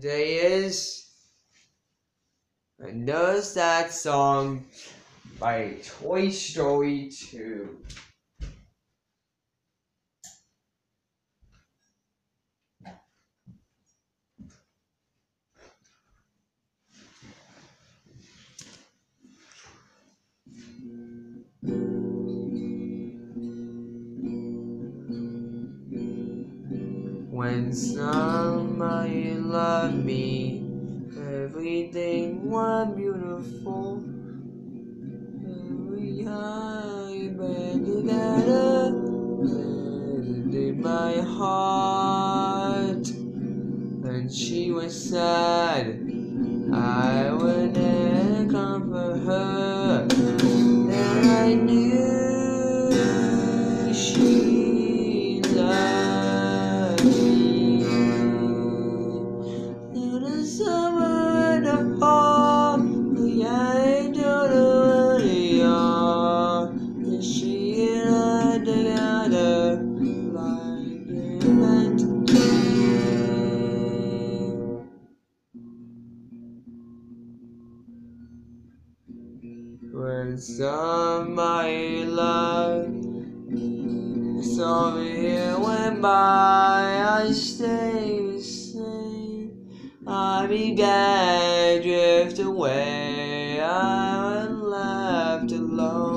Today is another sad song by Toy Story 2. When somebody love me, everything was beautiful. Every high band together, in my heart. When she was sad, When somebody loved, saw me here went by, I stayed the same. I began to drift away, I was left alone.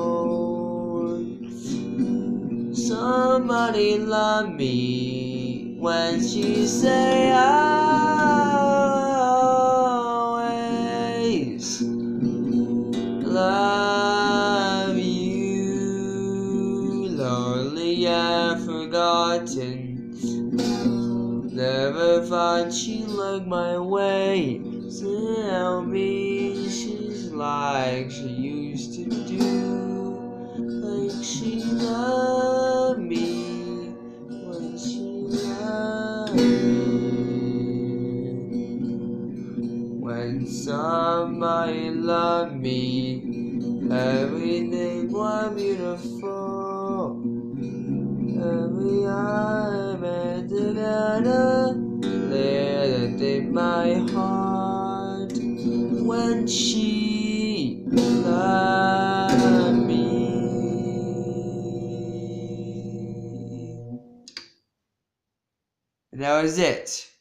Somebody loved me when she say always lonely and forgotten. Never thought she looked my way. Tell me she's like she used to do, like she loved me when she loved me. When somebody loved me, everything was beautiful. Together, lived in my heart. When she loved me. And that was it.